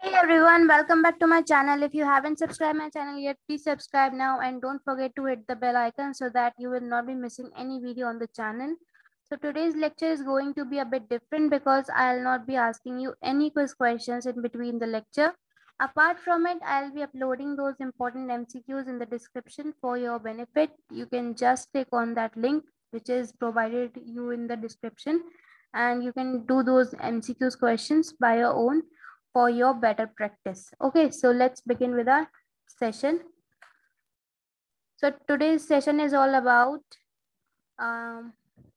Hey everyone, welcome back to my channel. If you haven't subscribed my channel yet, please subscribe now and don't forget to hit the bell icon so that you will not be missing any video on the channel. So today's lecture is going to be a bit different because I'll not be asking you any quiz questions in between the lecture. Apart from it, I'll be uploading those important MCQs in the description for your benefit. You can just click on that link which is provided you in the description and you can do those MCQs questions by your own for your better practice. Okay, so let's begin with our session. So today's session is all about um,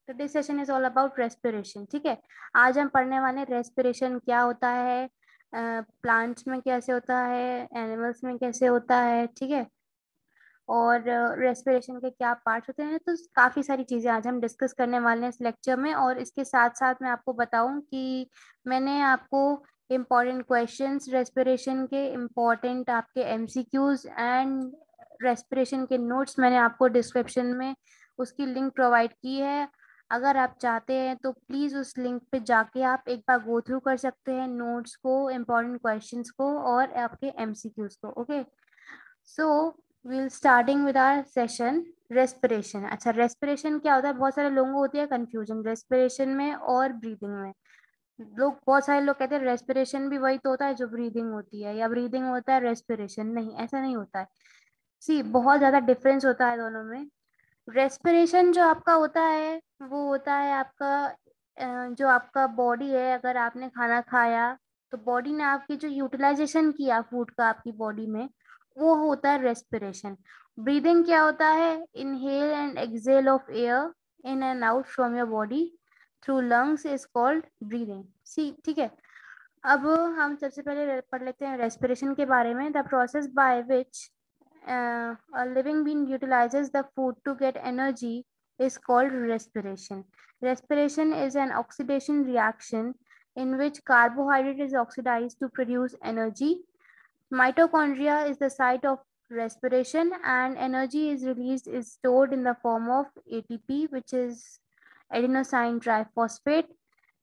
today's session is all about respiration. ठीक है आज हम पढ़ने वाले respiration क्या होता है plants uh, में कैसे होता है एनिमल्स में कैसे होता है ठीक है और रेस्पिरेशन के क्या पार्ट्स होते हैं तो काफ़ी सारी चीज़ें आज हम डिस्कस करने वाले हैं इस लेक्चर में और इसके साथ साथ मैं आपको बताऊँ कि मैंने आपको इंपॉर्टेंट क्वेश्चंस रेस्पिरेशन के इंपॉर्टेंट आपके एमसीक्यूज एंड रेस्पिरेशन के नोट्स मैंने आपको डिस्क्रिप्शन में उसकी लिंक प्रोवाइड की है। अगर आप चाहते हैं तो प्लीज़ उस लिंक पे जाके आप एक बार गो थ्रू कर सकते हैं नोट्स को इंपॉर्टेंट क्वेश्चंस को और आपके एमसीक्यूज को okay so we'll starting with our session respiration अच्छा रेस्पिरेशन क्या होता है? बहुत सारे लोगों को होती है कन्फ्यूज़न रेस्पिरेशन में और ब्रीदिंग में। लोग, बहुत सारे लोग कहते हैं रेस्पिरेशन भी वही तो होता है जो ब्रीदिंग होती है, या ब्रीदिंग होता है रेस्पिरेशन नहीं, ऐसा नहीं होता है। सी बहुत ज़्यादा डिफरेंस होता है दोनों में। रेस्पिरेशन जो आपका होता है, वो होता है आपका जो आपका बॉडी है, अगर आपने खाना खाया तो बॉडी ने आपकी जो यूटिलाइजेशन किया फ़ूड का आपकी बॉडी में, वो होता है रेस्पिरेशन ब्रीदिंग क्या होता है? Inhale and exhale of air in and out from your body through lungs is called breathing See, ठीक है? अब हम सबसे पहले पढ़ लेते हैं रेस्पिरेशन के बारे में. The process by which living being utilize the food to get energy is called respiration respiration is an oxidation reaction in which carbohydrate is oxidize to produce energy mitochondria is the site of respiration and energy is release is stored in the form of A T P which is adenosine triphosphate.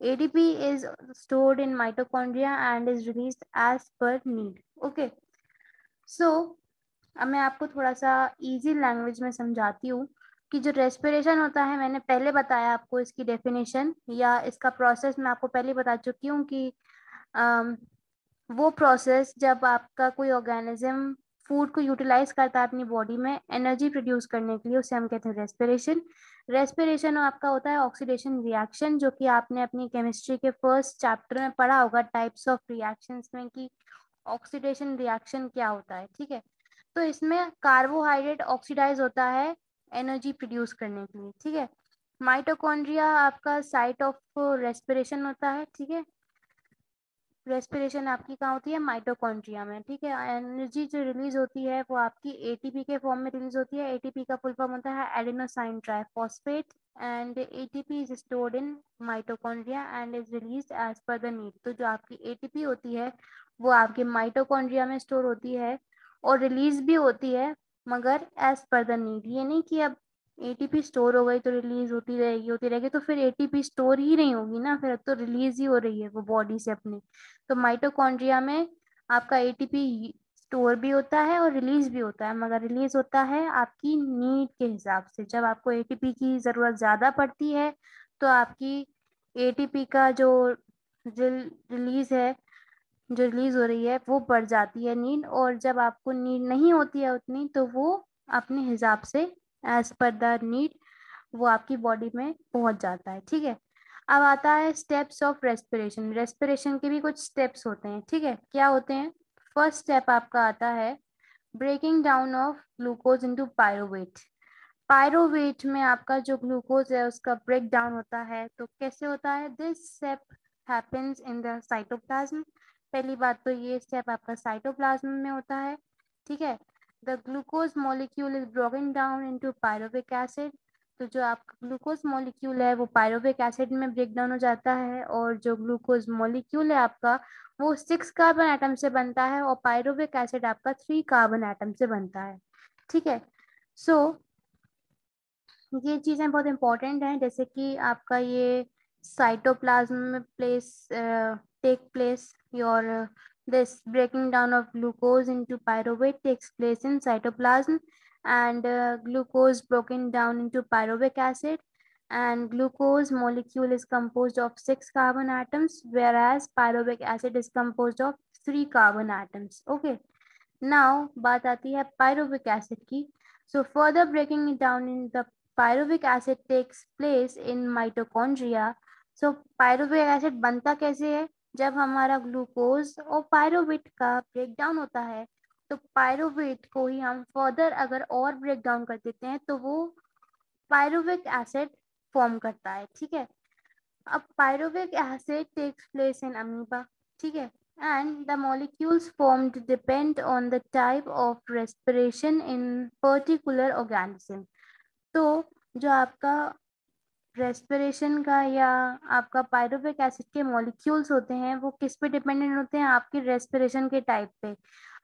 ADP is stored in mitochondria and is released as per need. Okay. So, अब मैं आपको थोड़ा सा easy language में समझाती हूँ कि जो रेस्पिरेशन होता है मैंने पहले बताया आपको इसकी डेफिनेशन या इसका प्रोसेस मैं आपको पहले बता चुकी हूँ कि um, वो प्रोसेस जब आपका कोई ऑर्गेनिज्म फ़ूड को यूटिलाइज करता है अपनी बॉडी में एनर्जी प्रोड्यूस करने के लिए, उसे हम कहते हैं रेस्पिरेशन रेस्पिरेशन आपका होता है ऑक्सीडेशन रिएक्शन जो कि आपने अपनी केमिस्ट्री के फ़र्स्ट चैप्टर में पढ़ा होगा टाइप्स ऑफ़ रिएक्शंस में कि ऑक्सीडेशन रिएक्शन क्या होता है, ठीक है? तो इसमें कार्बोहाइड्रेट ऑक्सीडाइज होता है एनर्जी प्रोड्यूस करने के लिए, ठीक है? माइटोकॉन्ड्रिया आपका साइट ऑफ़ रेस्पिरेशन होता है, ठीक है? रेस्पिरेशन आपकी कहाँ होती है? माइटोकॉन्ड्रिया में, ठीक है? एनर्जी जो रिलीज़ होती है, वो आपकी एटीपी के फॉर्म में रिलीज़ होती है। एटीपी का फुल फॉर्म होता है adenosine triphosphate and ATP is stored in mitochondria and is release as per the need तो जो आपकी एटीपी होती है, वो आपके माइटोकॉन्ड्रिया में स्टोर होती है और रिलीज़ भी होती है, मगर एज पर द नीड ये नहीं कि अब एटीपी स्टोर हो गई तो रिलीज़ होती रहेगी होती रहेगी तो फिर एटीपी स्टोर ही नहीं होगी ना, फिर अब तो रिलीज़ ही हो रही है वो बॉडी से अपनी। तो माइटोकॉन्ड्रिया में आपका एटीपी स्टोर भी होता है और रिलीज़ भी होता है, मगर रिलीज़ होता है आपकी नीड के हिसाब से। जब आपको एटीपी की ज़रूरत ज़्यादा पड़ती है तो आपकी एटीपी का जो रिलीज़ है, जो रिलीज़ हो रही है, वो बढ़ जाती है नीड और जब आपको नीड नहीं होती है उतनी तो वो अपने हिसाब से एज पर द नीड वो आपकी बॉडी में पहुँच जाता है, ठीक है? अब आता है स्टेप्स ऑफ़ रेस्पिरेशन रेस्पिरेशन के भी कुछ स्टेप्स होते हैं, ठीक है? क्या होते हैं? फ़र्स्ट स्टेप आपका आता है breaking down of glucose into pyruvate pyruvate में आपका जो ग्लूकोज है, उसका ब्रेक डाउन होता है तो कैसे होता है? This step happens in the cytoplasm पहली बात तो ये स्टेप आपका साइटोप्लाज्म में होता है, ठीक है? The glucose molecule is broken down into pyruvic acid तो जो आपका ग्लूकोज मॉलिक्यूल है वो पायरोविक एसिड में ब्रेक डाउन हो जाता है और जो ग्लूकोज मॉलिक्यूल है आपका वो सिक्स कार्बन एटम से बनता है और पायरोविक एसिड आपका थ्री कार्बन एटम से बनता है। ठीक है? सो so, ये चीज़ें बहुत इंपॉर्टेंट हैं जैसे कि आपका ये साइटोप्लाज्म में place take place your This breaking down of glucose into pyruvate takes place in cytoplasm and uh, glucose broken down into pyruvic acid and glucose molecule is composed of six carbon atoms whereas pyruvic acid is composed of three carbon atoms okay now baat aati hai pyruvic acid ki so further breaking it down in the pyruvic acid takes place in mitochondria so pyruvic acid banta kaise hai जब हमारा glucose और पायरोविट का breakdown होता है तो पायरोविट को ही हम फर्दर अगर और ब्रेकडाउन कर देते हैं तो वो पायरोविक एसिड फॉर्म करता है, ठीक है? अब pyruvic acid takes place in amoeba ठीक है? And the molecules formed depend on the type of respiration in particular organism तो जो आपका रेस्पिरेशन का या आपका पायरोविक एसिड के मॉलिक्यूल्स होते हैं, वो किस पे डिपेंडेंट होते हैं? आपकी रेस्पिरेशन के टाइप पे।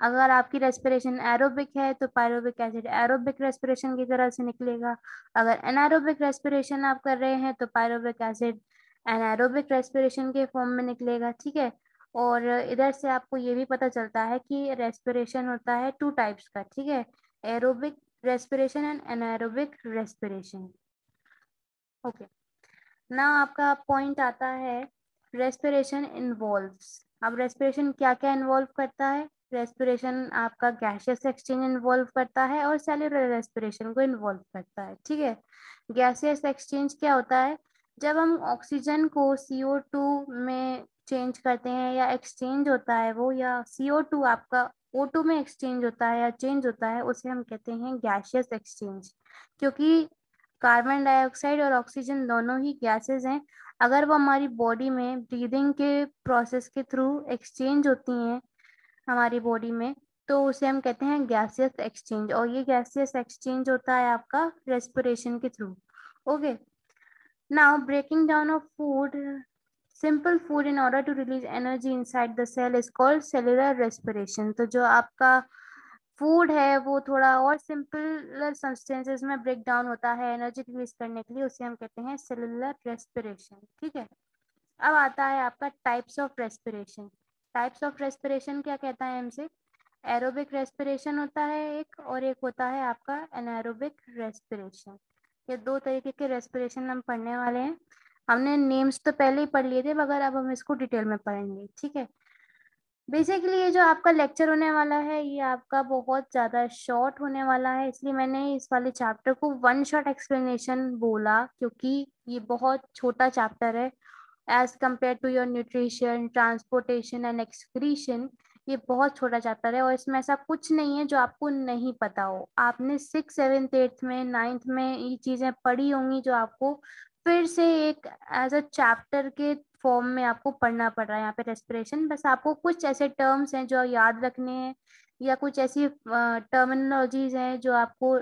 अगर आपकी रेस्पिरेशन एरोबिक है तो पायरोबिक एसिड एरोबिक रेस्पिरेशन की तरह से निकलेगा। अगर एनारोबिक रेस्पिरेशन आप कर रहे हैं तो पायरोबिक एसिड एनारोबिक रेस्पिरेशन के फॉर्म में निकलेगा, ठीक है? और इधर से आपको ये भी पता चलता है कि रेस्पिरेशन होता है टू टाइप्स का, ठीक है? Aerobic respiration and anaerobic respiration okay ना आपका पॉइंट आता है रेस्पिरेशन इन्वॉल्व्स अब रेस्पिरेशन क्या क्या इन्वॉल्व करता है? रेस्पिरेशन आपका गैसियस एक्सचेंज इन्वॉल्व करता है और सेलुलर रेस्पिरेशन को इन्वॉल्व करता है, ठीक है? गैसियस एक्सचेंज क्या होता है? जब हम ऑक्सीजन को CO2 में चेंज करते हैं या एक्सचेंज होता है वो, या CO2 आपका O2 में एक्सचेंज होता है या चेंज होता है, उसे हम कहते हैं गैशियस एक्सचेंज क्योंकि कार्बन डाइऑक्साइड और ऑक्सीजन दोनों ही गैसेस हैं। अगर वो हमारी बॉडी में ब्रीदिंग के प्रोसेस के थ्रू एक्सचेंज होती हैं, हमारी बॉडी में तो उसे हम कहते हैं गैसियस एक्सचेंज और ये गैसियस एक्सचेंज होता है आपका रेस्पिरेशन के through okay now breaking down of food simple food in order to release energy inside the cell is called cellular respiration तो जो आपका फ़ूड है, वो थोड़ा और सिंपल सब्सटेंसेस में ब्रेक डाउन होता है एनर्जी रिलीज़ करने के लिए, उसे हम कहते हैं सेलुलर रेस्पिरेशन ठीक है? अब आता है आपका types of respiration types of respiration क्या कहता है हमसे एरोबिक रेस्पिरेशन होता है एक और एक होता है आपका एनारोबिक रेस्पिरेशन ये दो तरीके के रेस्पिरेशन हम पढ़ने वाले हैं। हमने नेम्स तो पहले ही पढ़ लिए थे, मगर अब हम इसको डिटेल में पढ़ेंगे, ठीक है? बेसिकली ये जो आपका लेक्चर होने वाला है, ये आपका बहुत ज़्यादा शॉर्ट होने वाला है, इसलिए मैंने इस वाले चैप्टर को वन शॉट एक्सप्लेनेशन बोला, क्योंकि ये बहुत छोटा चैप्टर है। As compare to your nutrition transportation and excretion ये बहुत छोटा चैप्टर है और इसमें ऐसा कुछ नहीं है जो आपको नहीं पता हो। आपने सिक्स सेवेंथ एट्थ में नाइन्थ में ये चीज़ें पढ़ी होंगी जो आपको फिर से एक एज अ चैप्टर के फॉर्म में आपको पढ़ना पड़ रहा है, यहाँ पे रेस्पिरेशन बस आपको कुछ ऐसे टर्म्स हैं जो याद रखने हैं, या कुछ ऐसी टर्मिनोलॉजीज हैं जो आपको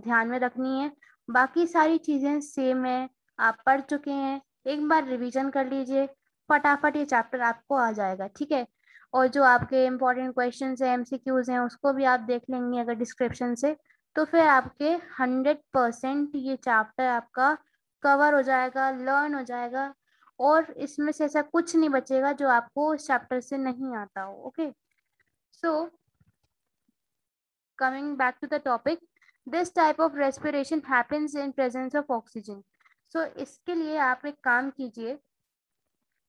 ध्यान में रखनी है। बाकी सारी चीज़ें सेम है, आप पढ़ चुके हैं, एक बार रिवीजन कर लीजिए, फटाफट ये चैप्टर आपको आ जाएगा, ठीक है? और जो आपके इम्पोर्टेंट क्वेश्चन है एमसीक्यूज हैं, उसको भी आप देख लेंगे अगर डिस्क्रिप्शन से तो फिर आपके हंड्रेड परसेंट ये चैप्टर आपका कवर हो जाएगा लर्न हो जाएगा और इसमें से ऐसा कुछ नहीं बचेगा जो आपको इस चैप्टर से नहीं आता हो okay so coming back to the topic this type of respiration happens in presence of oxygen so इसके लिए आप एक काम कीजिए,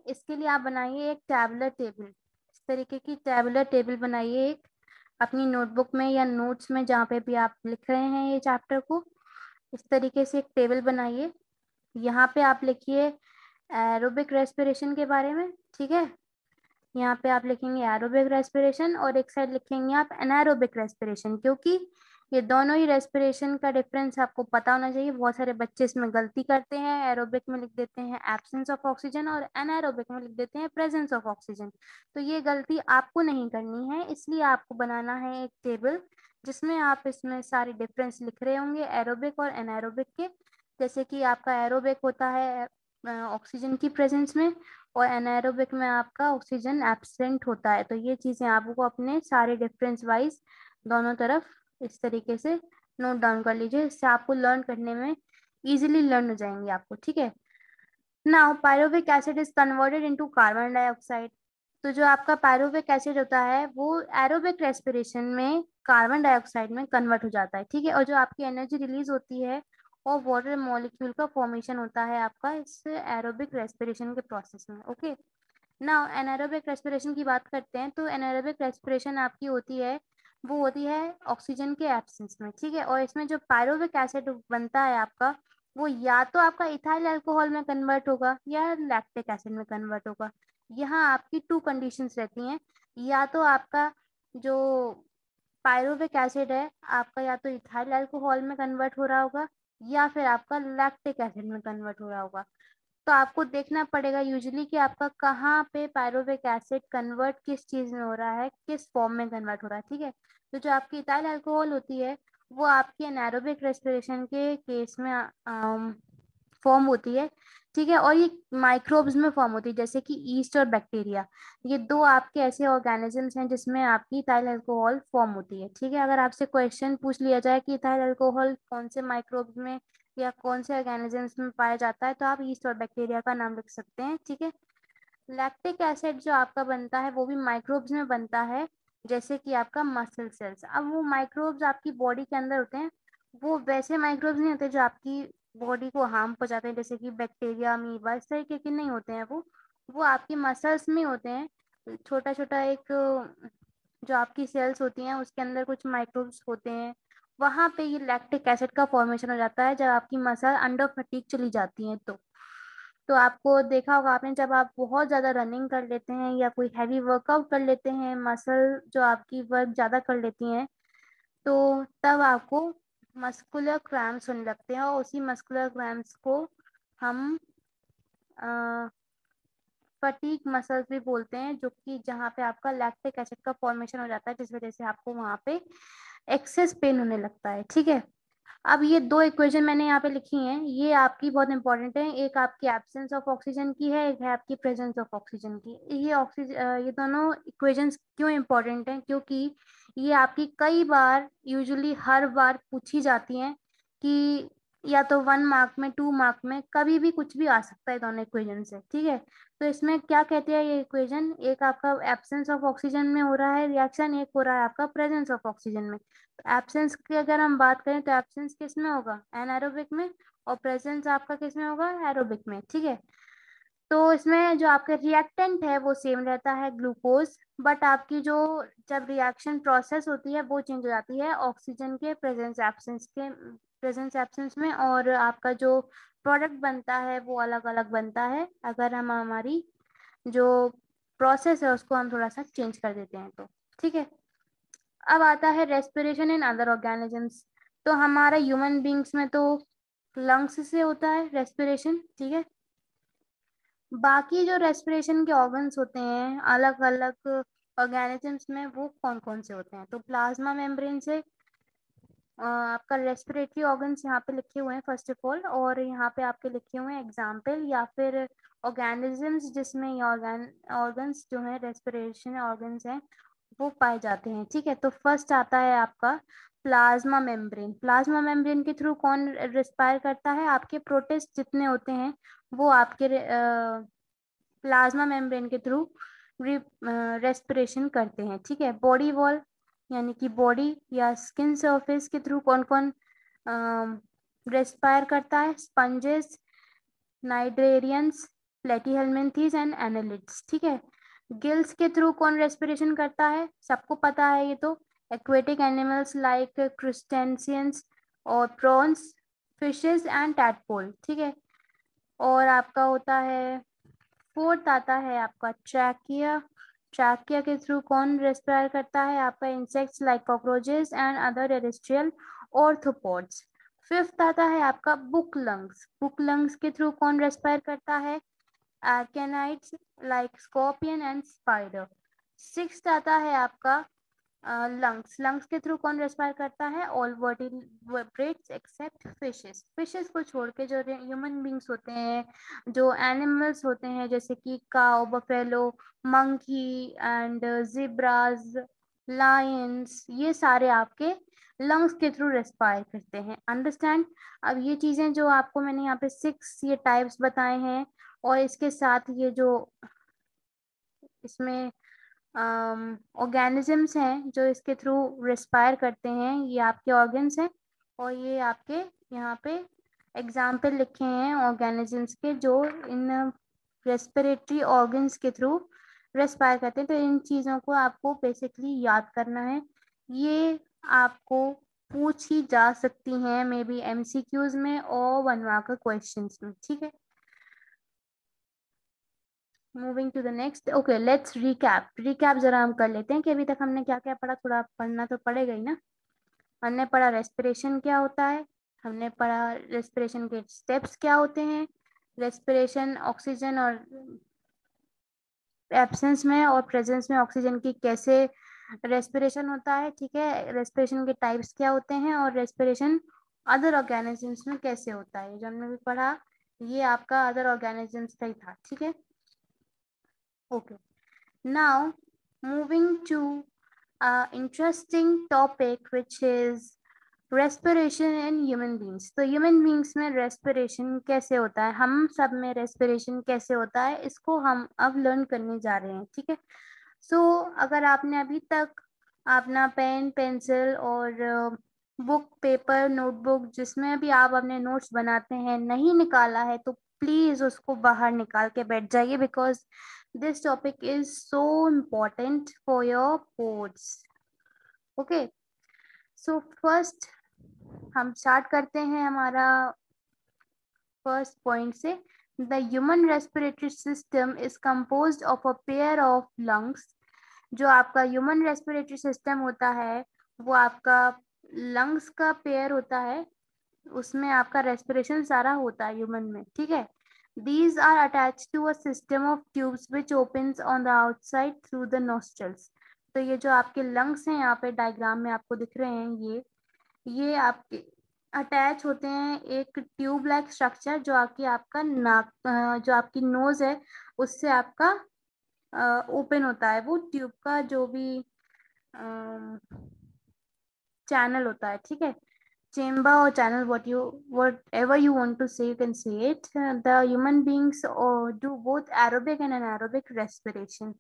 इसके लिए आप बनाइए एक टैबलर टेबल इस तरीके की टैबलर टेबल बनाइए एक, अपनी नोटबुक में या नोट्स में जहाँ पे भी आप लिख रहे हैं ये चैप्टर को। इस तरीके से एक टेबल बनाइए। यहाँ पे आप लिखिए एरोबिक रेस्पिरेशन के बारे में, ठीक है? यहाँ पे आप लिखेंगे एरोबिक रेस्पिरेशन और एक साइड लिखेंगे आप एनारोबिक रेस्पिरेशन, क्योंकि ये दोनों ही रेस्पिरेशन का डिफरेंस आपको पता होना चाहिए। बहुत सारे बच्चे इसमें गलती करते हैं, एरोबिक में लिख देते हैं एब्सेंस ऑफ़ ऑक्सीजन और एनारोबिक में लिख देते हैं प्रेजेंस ऑफ़ ऑक्सीजन। तो ये गलती आपको नहीं करनी है, इसलिए आपको बनाना है एक टेबल जिसमें आप इसमें सारे डिफरेंस लिख रहे होंगे एरोबिक और एनारोबिक के। जैसे कि आपका एरोबिक होता है ऑक्सीजन की प्रेजेंस में और एनारोबिक में आपका ऑक्सीजन एब्सेंट होता है। तो ये चीज़ें आपको अपने सारे डिफरेंस वाइज दोनों तरफ़ इस तरीके से नोट डाउन कर लीजिए। इससे आपको लर्न करने में इजीली लर्न हो जाएँगे आपको, ठीक है? Now pyruvic acid is converted into carbon dioxide तो जो आपका पायरोविक एसिड होता है, वो एरोबिक रेस्पिरेशन में कार्बन डाइऑक्साइड में कन्वर्ट हो जाता है, ठीक है? और जो आपकी एनर्जी रिलीज़ होती है और वाटर मॉलिक्यूल का फॉर्मेशन होता है आपका इस एरोबिक रेस्पिरेशन के प्रोसेस में ओके नाउ एनारोबिक रेस्पिरेशन की बात करते हैं तो एनारोबिक रेस्पिरेशन आपकी होती है, वो होती है ऑक्सीजन के एब्सेंस में, ठीक है? और इसमें जो पायरोविक एसिड बनता है आपका, वो या तो आपका इथाइल अल्कोहल में कन्वर्ट होगा, या लैक्टिक एसिड में कन्वर्ट होगा। यहाँ आपकी टू कंडीशंस रहती हैं, या तो आपका जो पायरोविक एसिड है, आपका या तो इथाइल अल्कोहल में कन्वर्ट हो रहा होगा या फिर आपका लैक्टिक एसिड में कन्वर्ट हो रहा होगा। तो आपको देखना पड़ेगा यूजली कि आपका कहाँ पे पायरोविक एसिड कन्वर्ट किस चीज़ में हो रहा है, किस फॉर्म में कन्वर्ट हो रहा है, ठीक है? तो जो आपकी इथाइल अल्कोहल होती है, वो आपके एनारोबिक रेस्पिरेशन के केस में फॉर्म होती है, ठीक है? और ये माइक्रोब्स में फॉर्म होती है, जैसे कि ईस्ट और बैक्टीरिया ये दो आपके ऐसे ऑर्गेनिजम्स हैं जिसमें आपकी इथाइल अल्कोहल फॉर्म होती है, ठीक है? अगर आपसे क्वेश्चन पूछ लिया जाए कि इथाइल अल्कोहल कौन से माइक्रोब्स में या कौन से ऑर्गेनिजम्स में पाया जाता है तो आप ईस्ट और बैक्टीरिया का नाम लिख सकते हैं, ठीक है? लैक्टिक एसिड जो आपका बनता है, वो भी माइक्रोब्स में बनता है, जैसे कि आपका मसल सेल्स अब वो माइक्रोब्स आपकी बॉडी के अंदर होते हैं, वो वैसे माइक्रोब्स नहीं होते जो आपकी बॉडी को हार्म पहुंचाते हैं, जैसे कि बैक्टीरिया अमीबा इस तरीके के नहीं होते हैं वो। वो आपकी मसल्स में होते हैं। छोटा छोटा एक, जो आपकी सेल्स होती हैं, उसके अंदर कुछ माइक्रोब्स होते हैं। वहाँ पे ये लैक्टिक एसिड का फॉर्मेशन हो जाता है, जब आपकी मसल अंडर फटीक चली जाती हैं तो। तो आपको देखा होगा आपने, जब आप बहुत ज़्यादा रनिंग कर लेते हैं या कोई हैवी वर्कआउट कर लेते हैं मसल जो आपकी वर्क ज़्यादा कर लेती हैं तो तब आपको मस्कुलर क्रैम्स होने लगते हैं और उसी मस्कुलर क्रैम्स को हम फटीक मसल्स भी बोलते हैं, जो कि जहाँ पे आपका लैक्टिक एसिड का फॉर्मेशन हो जाता है, जिस वजह से आपको वहाँ पे एक्सेस पेन होने लगता है, ठीक है? अब ये दो इक्वेशन मैंने यहाँ पे लिखी हैं। ये आपकी बहुत इंपॉर्टेंट है। एक आपकी एब्सेंस ऑफ़ ऑक्सीजन की है, एक है आपकी प्रेजेंस ऑफ़ ऑक्सीजन की। ये ऑक्सीजन ये दोनों इक्वेशंस क्यों इंपॉर्टेंट हैं? क्योंकि ये आपकी कई बार यूजुअली हर बार पूछी जाती हैं कि या तो वन मार्क में टू मार्क में, कभी भी कुछ भी आ सकता है दोनों इक्वेजन से, ठीक है? तो इसमें क्या कहते हैं ये इक्वेजन एक आपका एब्सेंस ऑफ़ ऑक्सीजन में हो रहा है रिएक्शन एक हो रहा है आपका प्रेजेंस ऑफ़ ऑक्सीजन में। तो एब्सेंस की अगर हम बात करें तो एब्सेंस किसमें होगा? एनारोबिक में और प्रेजेंस आपका किसमें होगा? एरोबिक में, ठीक है? तो इसमें जो आपका रिएक्टेंट है, वो सेम रहता है ग्लूकोज बट आपकी जो जब रिएक्शन प्रोसेस होती है, वो चेंज हो जाती है ऑक्सीजन के प्रेजेंस एब्सेंस के प्रेजेंस एब्सेंस में और आपका जो प्रोडक्ट बनता है, वो अलग अलग बनता है। अगर हम हमारी जो प्रोसेस है, उसको हम थोड़ा सा चेंज कर देते हैं तो। ठीक है? अब आता है रेस्पिरेशन इन अदर ऑर्गेनिजम्स तो हमारा ह्यूमन बींग्स में तो लंग्स से होता है रेस्पिरेशन ठीक है? बाकी जो रेस्पिरेशन के ऑर्गन्स होते हैं अलग अलग ऑर्गेनिजम्स में वो कौन कौन से होते हैं? तो प्लाज्मा मेम्ब्रेन से आपका रेस्पिरेटरी ऑर्गन्स यहाँ पे लिखे हुए हैं फ़र्स्ट ऑफ़ ऑल और यहाँ पे आपके लिखे हुए हैं एग्ज़ाम्पल या फिर ऑर्गेनिजम्स जिसमें ये ऑर्गन ऑर्गन्स जो है रेस्पिरेशन ऑर्गन्स हैं, वो पाए जाते हैं, ठीक है? तो फ़र्स्ट आता है आपका प्लाज्मा मेम्ब्रेन प्लाज्मा मेम्ब्रेन के थ्रू कौन रिस्पायर करता है? आपके प्रोटेस्ट जितने होते हैं वो आपके प्लाज्मा मेम्ब्रेन के थ्रू रेस्पिरेशन करते हैं, ठीक है? बॉडी वॉल यानी कि बॉडी या स्किन सरफेस के थ्रू कौन कौन रेस्पायर करता है? Sponges cnidarians platyhelminthes and annelids ठीक है? गिल्स के थ्रू कौन रेस्पिरेशन करता है? सबको पता है ये तो। एक्वेटिक एनिमल्स लाइक क्रिस्टेंसियंस और प्रॉन्स फिशेस एंड टैटपोल ठीक है? और आपका होता है फोर्थ आता है आपका ट्रैकिया ट्रैकिया के थ्रू कौन रेस्पायर करता है? आपका insects like cockroaches and other terrestrial arthropods fifth आता है आपका बुक लंग्स बुक लंग्स के थ्रू कौन रेस्पायर करता है? Arachnids like scorpion and spider six आता है आपका लंग्स लंग्स के थ्रू कौन रेस्पायर करता है? All vertebrates except fishes fishes को छोड़ के जो ह्यूमन बींग्स होते हैं, जो एनिमल्स होते हैं, जैसे कि cow buffalo monkey and zebras lions ये सारे आपके लंग्स के थ्रू रेस्पायर करते हैं। अंडरस्टैंड अब ये चीज़ें जो आपको मैंने यहाँ पे सिक्स ये टाइप्स बताए हैं और इसके साथ ये जो इसमें ऑर्गेनिजम्स हैं जो इसके थ्रू रिस्पायर करते हैं, ये आपके ऑर्गन्स हैं और ये आपके यहाँ पे एग्ज़ाम्पल लिखे हैं ऑर्गेनिजम्स के जो इन रेस्पिरेटरी ऑर्गन्स के थ्रू रेस्पायर करते हैं। तो इन चीज़ों को आपको बेसिकली याद करना है। ये आपको पूछ जा सकती हैं मे बी एम में और वन मार्क क्वेश्चन में, ठीक है? Moving to the next okay let's recap recap जरा हम कर लेते हैं कि अभी तक हमने क्या क्या पढ़ा? थोड़ा पढ़ना तो पड़ेगा ही ना। हमने पढ़ा रेस्पिरेशन क्या होता है? हमने पढ़ा रेस्पिरेशन के स्टेप्स क्या होते हैं? रेस्पिरेशन ऑक्सीजन और एब्सेंस में और प्रेजेंस में ऑक्सीजन की कैसे रेस्पिरेशन होता है? ठीक है? रेस्पिरेशन के टाइप्स क्या होते हैं और रेस्पिरेशन अदर ऑर्गेनिजम्स में कैसे होता है? जो हमने भी पढ़ा, ये आपका अदर ऑर्गेनिजम्स का ही था, ठीक है? Okay now moving to interesting topic which is respiration in human beings तो ह्यूमन बींग्स में रेस्पिरेशन कैसे होता है? हम सब में रेस्पिरेशन कैसे होता है? इसको हम अब लर्न करने जा रहे हैं ठीक है? सो so, अगर आपने अभी तक अपना पेन पेंसिल और बुक पेपर नोटबुक जिसमें भी आप अपने नोट्स बनाते हैं नहीं निकाला है तो प्लीज़ उसको बाहर निकाल के बैठ जाइए because this topic is so important for your boards okay so first हम स्टार्ट करते हैं हमारा फ़र्स्ट पॉइंट से. The human respiratory system is composed of a pair of lungs. जो आपका ह्यूमन रेस्पिरेटरी सिस्टम होता है, वो आपका लंग्स का पेयर होता है. उसमें आपका रेस्पिरेशन सारा होता है ह्यूमन में, ठीक है? These are attach to a system of tubes which opens on the outside through the nostrils तो ये जो आपके लंग्स हैं, यहाँ पे डायग्राम में आपको दिख रहे हैं ये ये आपके अटैच होते हैं एक ट्यूब लाइक स्ट्रक्चर जो आपकी, आपका नाक जो आपकी नोज़ है, उससे आपका ओपन होता है। वो ट्यूब का जो भी चैनल होता है, ठीक है? Chamber or channel, what you, whatever you want to say, you can say it. The human beings or do both aerobic and anaerobic respiration.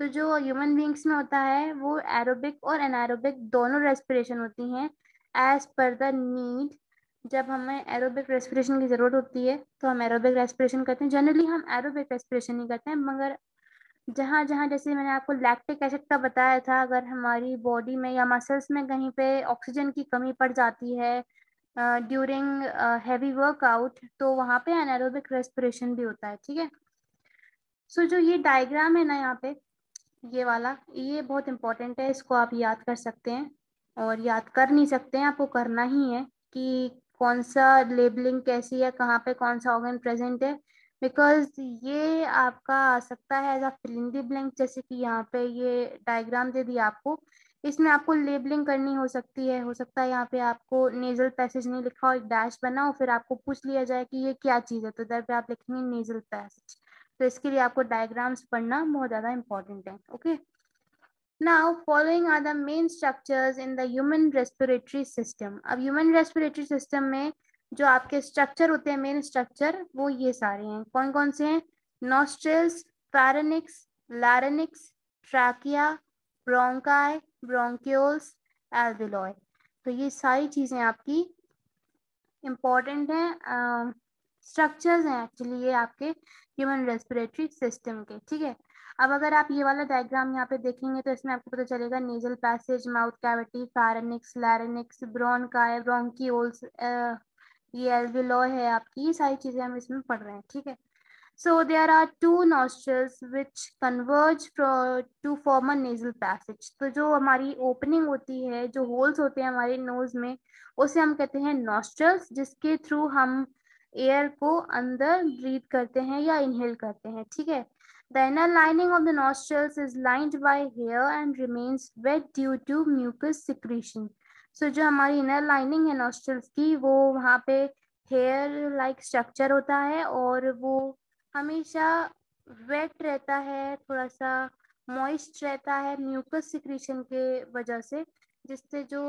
तो जो ह्यूमन बींग्स में होता है, वो एरोबिक और एनारोबिक दोनों रेस्पिरेशन होती हैं एज पर द नीड जब हमें एरोबिक रेस्पिरेशन की ज़रूरत होती है तो हम एरोबिक रेस्पिरेशन करते हैं। जनरली हम एरोबिक रेस्पिरेशन नहीं करते हैं, मगर जहाँ जहाँ जैसे मैंने आपको लैक्टिक एसिड का बताया था, अगर हमारी बॉडी में या मसल्स में कहीं पे ऑक्सीजन की कमी पड़ जाती है ड्यूरिंग हैवी वर्कआउट तो वहाँ पे एनारोबिक रेस्पिरेशन भी होता है, ठीक है? सो जो ये डायग्राम है ना यहाँ पे, ये वाला, ये बहुत इंपॉर्टेंट है, इसको आप याद कर सकते हैं, और याद कर नहीं सकते हैं, आपको करना ही है कि कौन सा लेबलिंग कैसी है, कहाँ पे कौन सा ऑर्गन प्रेजेंट है बिकॉज़ ये आपका आ सकता है एज अ फिलिंदी ब्लैंक जैसे कि यहाँ पे ये डायग्राम दे दिया आपको। इसमें आपको लेबलिंग करनी हो सकती है। हो सकता है यहाँ पे आपको नेजल पैसेज नहीं लिखा हो एक डैश बनाओ फिर आपको पूछ लिया जाए कि ये क्या चीज़ है तो इधर पे आप लिखेंगे नेजल पैसेज तो इसके लिए आपको डायग्राम्स पढ़ना बहुत ज़्यादा इंपॉर्टेंट है okay Now, following are the main structures in the human respiratory system. अब human respiratory system में जो आपके स्ट्रक्चर होते हैं मेन स्ट्रक्चर वो ये सारे हैं। कौन कौन से हैं? Nostrils pharynx larynx trachea bronchi bronchioles alveoli तो ये सारी चीज़ें आपकी इंपॉर्टेंट हैं स्ट्रक्चर्स हैं एक्चुअली ये आपके ह्यूमन रेस्पिरेटरी सिस्टम के, ठीक है? अब अगर आप ये वाला डायग्राम यहाँ पे देखेंगे तो इसमें आपको पता चलेगा nasal passage mouth cavity pharynx larynx bronchi bronchioles ये एल्विलॉय है आपकी, ये सारी चीज़ें हम इसमें पढ़ रहे हैं, ठीक है? So there are two nostrils which converge to form a nasal passage तो जो हमारी ओपनिंग होती है, जो होल्स होते हैं हमारे नोज़ में, उसे हम कहते हैं नॉस्ट्रल्स जिसके थ्रू हम एयर को अंदर ब्रीथ करते हैं या इनहेल करते हैं, ठीक है? The inner lining of the nostrils is lined by hair and remains wet due to mucus secretion. So so, जो हमारी इनर लाइनिंग है नॉस्ट्रल्स की वो वहाँ पे हेयर लाइक स्ट्रक्चर होता है और वो हमेशा वेट रहता है थोड़ा सा मॉइस्ट रहता है म्यूकस सिक्रीशन के वजह से जिससे जो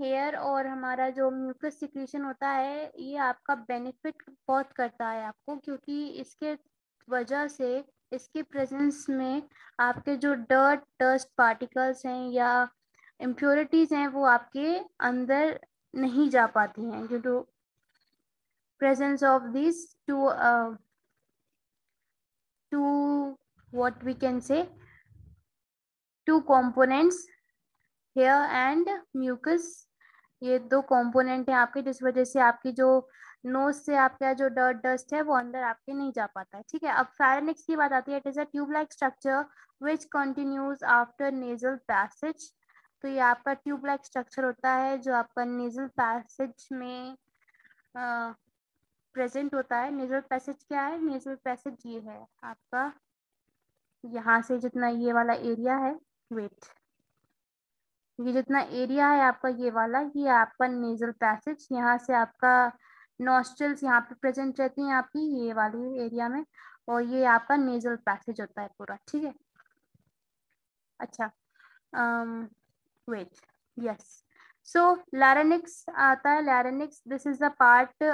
हेयर और हमारा जो म्यूकस सिक्रीशन होता है ये आपका बेनिफिट बहुत करता है आपको क्योंकि इसके वजह से इसके प्रेजेंस में आपके जो डर्ट डस्ट पार्टिकल्स हैं या इम्प्योरिटीज हैं वो आपके अंदर नहीं जा पाती हैं due to presence of this two two what we can say two components hair and mucus ये दो कंपोनेंट हैं आपके, जिस वजह से आपकी जो नोज़ से आपका जो डर्ट डस्ट है वो अंदर आपके नहीं जा पाता है। ठीक है, अब फेरेनिक्स की बात आती है। It is a tube like structure which continues after nasal passage तो ये आपका ट्यूब लाइक स्ट्रक्चर होता है जो आपका नेजल पैसेज में प्रेजेंट होता है। नेजल पैसेज क्या है? नेजल पैसेज ये है आपका। यहाँ से जितना ये वाला एरिया है वेट ये जितना एरिया है आपका ये वाला, ये आपका नेजल पैसेज यहाँ से आपका नॉस्ट्रल्स यहाँ पे प्रेजेंट रहती हैं आपकी ये वाली एरिया में और ये आपका नेजल पैसेज होता है पूरा, ठीक है? अच्छा वेट यस सो लैरेनिक्स आता है larynx this is the part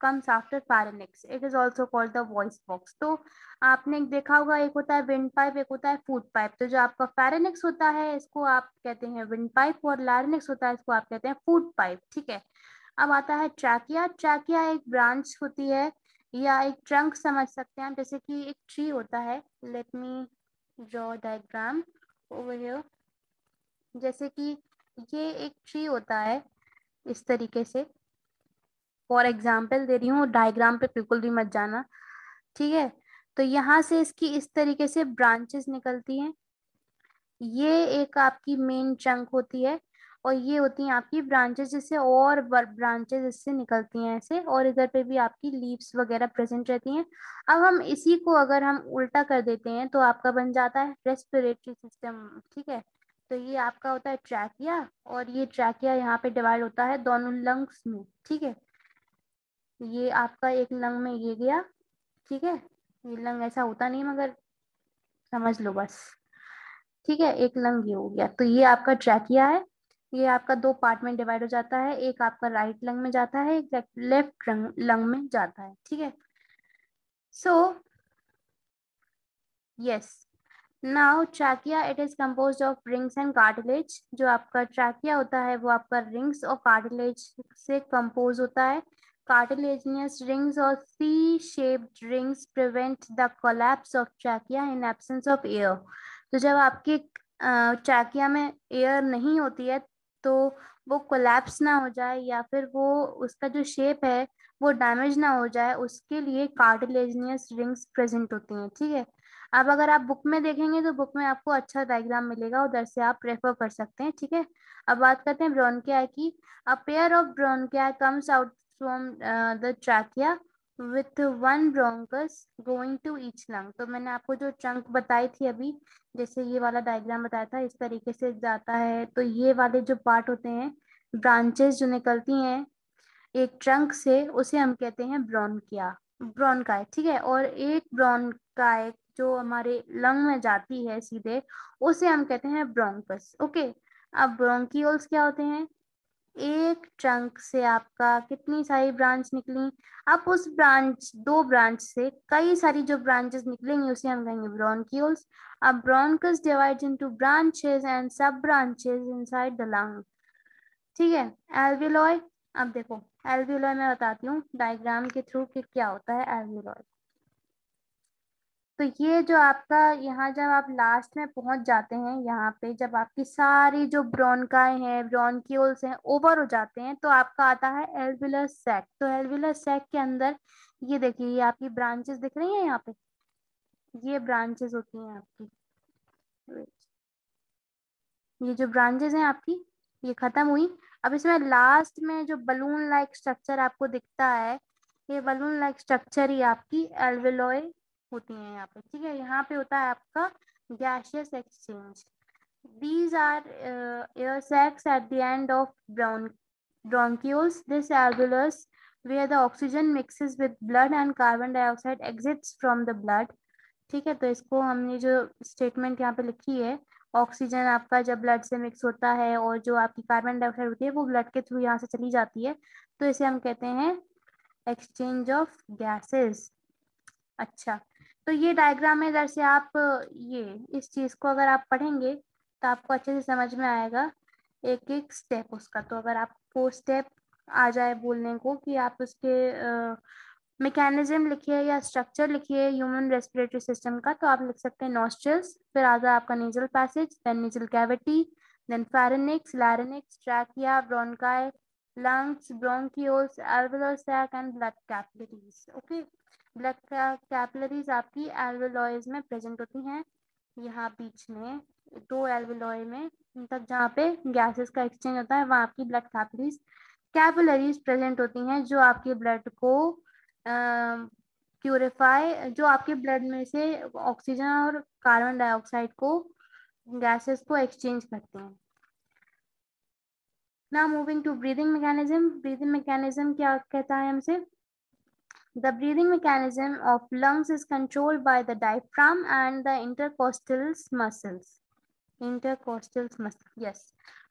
comes after pharynx it is also called the voice box तो आपने देखा होगा, एक होता है विंड पाइप एक होता है फ़ूड पाइप तो जो आपका फेरेनिक्स होता है, इसको आप कहते हैं विंड पाइप और लैरेनिक्स होता है, इसको आप कहते हैं फ़ूड पाइप ठीक है? अब आता है ट्रैकिया ट्रैकिया एक ब्रांच होती है, या एक ट्रंक समझ सकते हैं जैसे कि एक ट्री होता है. Let me draw diagram over here जैसे कि ये एक ट्री होता है, इस तरीके से। फॉर एग्ज़ाम्पल दे रही हूँ डायग्राम पे बिल्कुल भी मत जाना, ठीक है? तो यहाँ से इसकी इस तरीके से ब्रांचेस निकलती हैं। ये एक आपकी मेन चंक होती है और ये होती हैं आपकी ब्रांचेस जिससे और ब्रांचेस इससे निकलती हैं ऐसे और इधर पे भी आपकी लीव्स वगैरह प्रेजेंट रहती हैं। अब हम इसी को अगर हम उल्टा कर देते हैं तो आपका बन जाता है रेस्पिरेटरी सिस्टम ठीक है? तो ये आपका होता है ट्रैकिया और ये ट्रैकिया यहाँ पे डिवाइड होता है दोनों लंग्स में, ठीक है? ये आपका एक लंग में ये गया, ठीक है? ये लंग ऐसा होता नहीं मगर समझ लो बस, ठीक है? एक लंग ये हो गया तो ये आपका ट्रैकिया है, ये आपका दो पार्ट में डिवाइड हो जाता है, एक आपका राइट लंग में जाता है, एक लेफ़्ट लंग में जाता है, ठीक है? So yes now trachea it is compose of rings and cartilage जो आपका ट्रैकिया होता है, वो आपका रिंग्स और कार्टिलेज से कंपोज होता है। Cartilaginous rings or C-shaped rings prevent the collapse of trachea in absence of air. तो जब आपके ट्रैकिया में एयर नहीं होती है तो वो कोलैप्स ना हो जाए या फिर वो, उसका जो शेप है, वो डैमेज ना हो जाए, उसके लिए कार्टिलेजनियस रिंग्स प्रेजेंट होती हैं, ठीक है? अब अगर आप बुक में देखेंगे तो बुक में आपको अच्छा डायग्राम मिलेगा, उधर से आप रेफर कर सकते हैं, ठीक है? अब बात करते हैं ब्रोनकिया की। A pair of bronchia comes out from the trachea with one bronchus going to each lung तो मैंने आपको जो ट्रंक बताई थी अभी, जैसे ये वाला डायग्राम बताया था, इस तरीके से जाता है। तो ये वाले जो पार्ट होते हैं ब्रांचेस जो निकलती हैं, एक ट्रंक से, उसे हम कहते हैं ब्रोनकिया ब्रोनकाय ठीक है? और एक ब्रोनकाय जो हमारे लंग में जाती है सीधे, उसे हम कहते हैं ब्रोंकस ओके अब ब्रोंकियोल्स क्या होते हैं? एक ट्रंक से आपका कितनी सारी ब्रांच निकली? अब उस ब्रांच दो ब्रांच से कई सारी जो ब्रांचेस निकलेंगी, उसे हम कहेंगे ब्रोनक्यूल्स अब bronchus divide into branches and sub branches inside the lung ठीक है? एल्विलॉय अब देखो एल्विलॉय मैं बताती हूँ डायग्राम के थ्रू कि क्या होता है एल्विलॉय तो ये जो आपका यहाँ जब आप लास्ट में पहुँच जाते हैं, यहाँ पे जब आपकी सारी जो ब्रोनकाएँ हैं ब्रोनक्यूल्स हैं ओवर हो जाते हैं तो आपका आता है एल्विलर सेक तो एल्विलर सेक के अंदर, ये देखिए, ये आपकी ब्रांचेस दिख रही हैं यहाँ पे? ये ब्रांचेस होती हैं आपकी। ये जो ब्रांचेस हैं आपकी, ये खत्म हुई। अब इसमें लास्ट में जो बलून लाइक स्ट्रक्चर आपको दिखता है, ये बलून लाइक स्ट्रक्चर ही आपकी एल्विलॉय होती हैं यहाँ पे। ठीक है यहाँ पे होता है आपका gaseous exchange these are uh, air sacs at the end of bron bronchioles. This alveolus where the oxygen mixes with blood and carbon dioxide from the blood. ठीक है तो इसको हमने जो स्टेटमेंट यहाँ पे लिखी है ऑक्सीजन आपका जब ब्लड से मिक्स होता है और जो आपकी कार्बन डाइऑक्साइड होती है वो ब्लड के थ्रू यहाँ से चली जाती है। तो इसे हम कहते हैं एक्सचेंज ऑफ़ गैसेस अच्छा तो ये डायग्राम है इधर से आप ये इस चीज़ को अगर आप पढ़ेंगे तो आपको अच्छे से समझ में आएगा एक एक स्टेप उसका तो अगर आप आपको स्टेप आ जाए बोलने को कि आप उसके मैकेनिज्म लिखिए या स्ट्रक्चर लिखिए ह्यूमन रेस्पिरेटरी सिस्टम का तो आप लिख सकते हैं नॉस्ट्रल्स फिर आ जाए आपका nasal passage then nasal cavity then pharynx larynx trachea bronchi lungs, bronchioles, alveolar sac and blood capillaries. Okay, blood capillaries आपकी एल्वेलॉयज में प्रेजेंट होती हैं। यहाँ बीच में, दो एल्वेलॉय में तक जहाँ पे गैसेस का एक्सचेंज होता है, वहाँ आपकी ब्लड कैपिलरीज कैपिलरीज प्रेजेंट होती हैं, जो आपके ब्लड को प्यूरिफाई जो आपके ब्लड में से ऑक्सीजन और कार्बन डाइऑक्साइड को गैसेस को एक्सचेंज करते हैं। ना moving to breathing mechanism, breathing mechanism क्या कहता है हमसे? The breathing mechanism of lungs is controlled by the diaphragm and the intercostal muscles. Intercostal muscles, yes.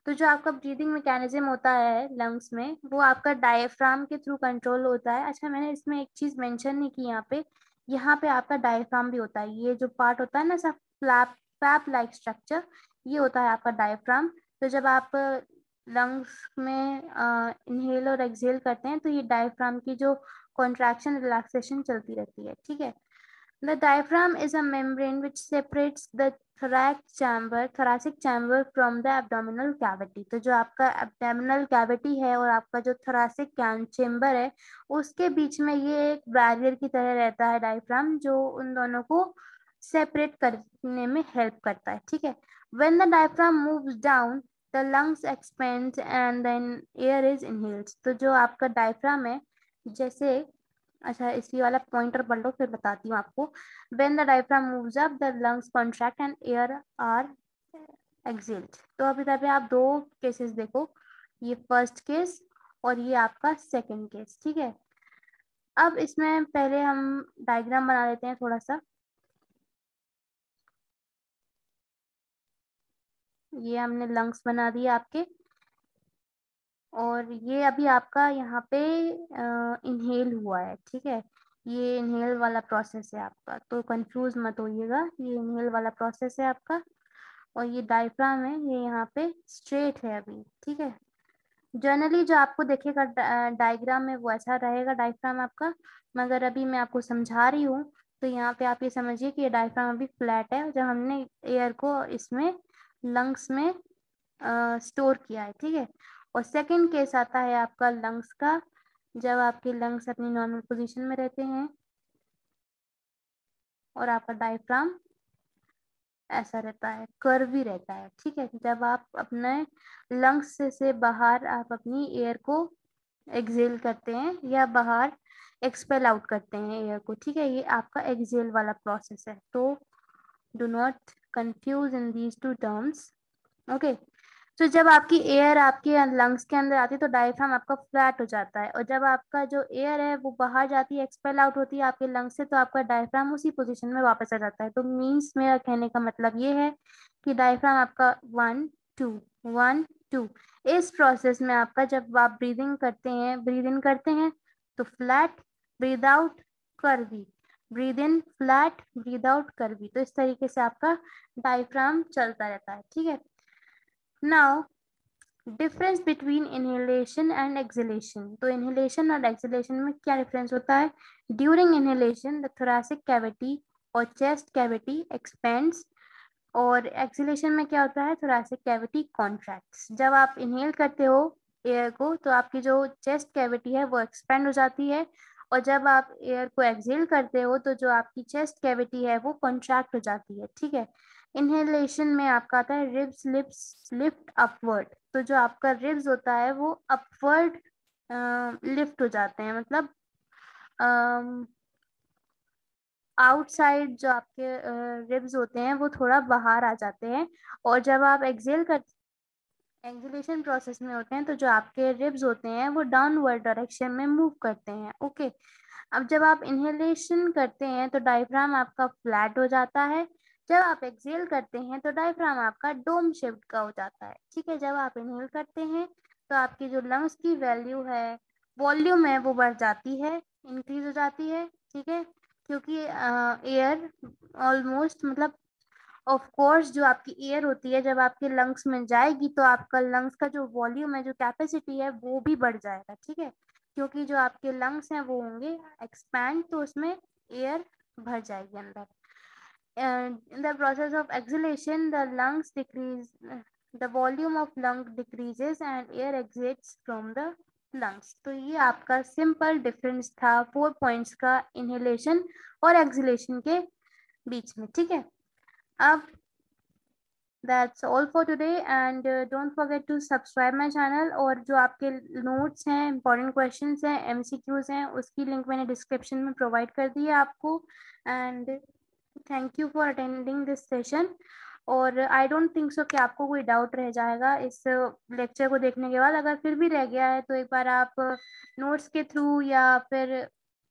तो जो आपका ब्रीदिंग मैकेनिज्म होता है लंग्स में, वो आपका डायफ्राम के थ्रू कंट्रोल होता है। अच्छा मैंने इसमें एक चीज़ मेंशन नहीं की यहाँ पे। यहाँ पे आपका डायफ्राम भी होता है। ये जो पार्ट होता है ना, सब फ्लैप फ्लैप लाइक स्ट्रक्चर ये होता है आपका डायफ्राम तो जब आप लंग्स में इनहेल और एक्सहेल करते हैं तो ये डायफ्राम की जो कॉन्ट्रैक्शन रिलैक्सेशन चलती रहती है, ठीक है? The diaphragm is a membrane which separates the thorac chamber thoracic chamber from the abdominal cavity तो जो आपका एबडामिनल कैविटी है और आपका जो थोरासिक चैम्बर है, उसके बीच में ये एक बैरियर की तरह रहता है डायफ्राम जो उन दोनों को सेपरेट करने में हेल्प करता है, ठीक है? When the diaphragm move down the lungs expand and then air is inhales तो जो आपका डायफ्राम है जैसे अच्छा इसी वाला पॉइंटर पढ़ लो, फिर बताती हूँ आपको। When the diaphragm moves up, the lungs contract and air are exhaled. तो अभी तक आप दो केसेस देखो। ये फ़र्स्ट केस और ये आपका सेकंड केस ठीक है? अब इसमें पहले हम डायग्राम बना लेते हैं थोड़ा सा ये हमने लंग्स बना दिए आपके। और ये अभी आपका यहाँ पे इनहेल हुआ है, ठीक है? ये इनहेल वाला प्रोसेस है आपका तो कंफ्यूज मत होइएगा, ये इनहेल वाला प्रोसेस है आपका, और ये डायफ्राम है, ये यहाँ पे स्ट्रेट है अभी, ठीक है? जनरली जो आपको देखेगा डायग्राम में वो ऐसा रहेगा डायफ्राम आपका, मगर अभी मैं आपको समझा रही हूँ तो यहाँ पे आप ये समझिए कि ये डायफ्राम अभी फ्लैट है, जब हमने एयर को इसमें लंग्स में स्टोर किया है, ठीक है? और सेकंड केस आता है आपका लंग्स का जब आपके लंग्स अपनी नॉर्मल पोजीशन में रहते हैं। और आपका डायफ्राम ऐसा रहता है कर्वी रहता है ठीक है? जब आप अपने लंग्स से, से बाहर आप अपनी एयर को एक्सेल करते हैं या बाहर एक्सपेल आउट करते हैं एयर को ठीक है? ये आपका एक्सेल वाला प्रोसेस है। तो do not confuse in these two terms okay तो जब आपकी एयर आपके लंग्स के अंदर आती है तो डायफ्राम आपका फ्लैट हो जाता है। और जब आपका जो एयर है, वो बाहर जाती है एक्सपेल आउट होती है आपके लंग्स से तो आपका डायफ्राम उसी पोजीशन में वापस आ जाता है। तो मीन्स मेरा कहने का मतलब ये है कि डायफ्राम आपका वन टू वन टू इस प्रोसेस में आपका जब आप ब्रीदिंग करते हैं ब्रीद इन करते हैं तो flat breathe out curvy breathe in flat breathe out कर भी तो इस तरीके से आपका डायफ्राम चलता रहता है, ठीक है? Now difference between inhalation and exhalation तो इनहेलेशन और एक्सलेशन में क्या डिफरेंस होता है? During inhalation the thoracic cavity और चेस्ट कैविटी और एक्सलेशन में क्या होता है? थोरासिक कैविटी कॉन्ट्रैक्ट्स जब आप इनहेल करते हो एयर को तो आपकी जो चेस्ट कैविटी है, वो एक्सपेंड हो जाती है और जब आप एयर को एक्सेल करते हो तो जो आपकी चेस्ट कैविटी है, वो कॉन्ट्रैक्ट हो जाती है, ठीक है? इनहेलेशन में आपका आता है रिब्स लिप्स लिफ्ट अपवर्ड तो जो आपका रिब्स होता है, वो अपवर्ड लिफ्ट हो जाते हैं। मतलब आउटसाइड जो आपके रिब्स होते हैं, वो थोड़ा बाहर आ जाते हैं। और जब आप एक्सेल कर एक्सलेशन प्रोसेस में होते हैं तो जो आपके रिब्स होते हैं, वो डाउनवर्ड डायरेक्शन में मूव करते हैं। ओके अब जब आप इनहेलेशन करते हैं तो डायफ्राम आपका फ्लैट हो जाता है। जब आप एक्सेल करते हैं तो डायफ्राम आपका डोम शेप्ड का हो जाता है, ठीक है? जब आप इनहेल करते हैं तो आपकी जो लंग्स की वैल्यू है वॉल्यूम है, वो बढ़ जाती है इंक्रीज हो जाती है, ठीक है? क्योंकि एयर ऑलमोस्ट मतलब ऑफ़ कोर्स जो आपकी एयर होती है, जब आपके लंग्स में जाएगी तो आपका लंग्स का जो वॉल्यूम है, जो कैपेसिटी है, वो भी बढ़ जाएगा, ठीक है? क्योंकि जो आपके लंग्स हैं, वो होंगे एक्सपैंड तो उसमें एयर भर जाएगी अंदर। In the process of exhalation the lungs decrease the volume of lung decreases and air exits from the lungs तो ये आपका सिंपल डिफरेंस था फोर पॉइंट्स का इनहेलेशन और एक्सलेशन के बीच में ठीक है? अब that's all for today and uh, don't forget to subscribe my channel और जो आपके notes हैं important questions हैं MCQs हैं उसकी link मैंने description में provide कर दी है आपको and thank you for attending this session और आई डोंट थिंक सो कि आपको कोई डाउट रह जाएगा इस लेक्चर को देखने के बाद। अगर फिर भी रह गया है तो एक बार आप नोट्स के थ्रू या फिर,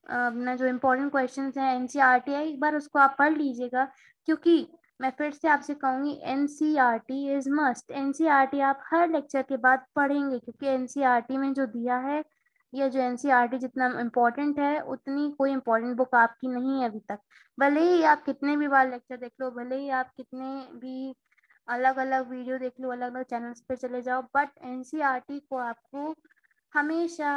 अपना जो इम्पोर्टेंट क्वेश्चंस हैं एनसीईआरटी है एक बार उसको आप पढ़ लीजिएगा। क्योंकि मैं फिर से आपसे कहूँगी N C R T is must N C R T आप हर लेक्चर के बाद पढ़ेंगे, क्योंकि एन सी आर टी में जो दिया है या जो एनसीईआरटी जितना इम्पोर्टेंट है उतनी कोई इम्पोर्टेंट बुक आपकी नहीं है अभी तक। भले ही आप कितने भी बार लेक्चर देख लो भले ही आप कितने भी अलग अलग वीडियो देख लो अलग अलग चैनल्स पे चले जाओ बट एनसीईआरटी को आपको हमेशा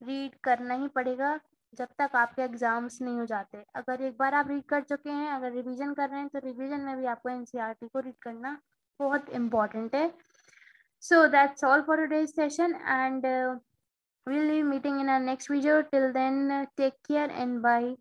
रीड करना ही पड़ेगा जब तक आपके एग्ज़ाम्स नहीं हो जाते। अगर एक बार आप रीड कर चुके हैं अगर रिवीजन कर रहे हैं तो रिवीजन में भी आपको एनसीईआरटी को रीड करना बहुत इम्पोर्टेंट है। So that's all for today's session uh, we'll be meeting in our next video. Till then uh, take care and bye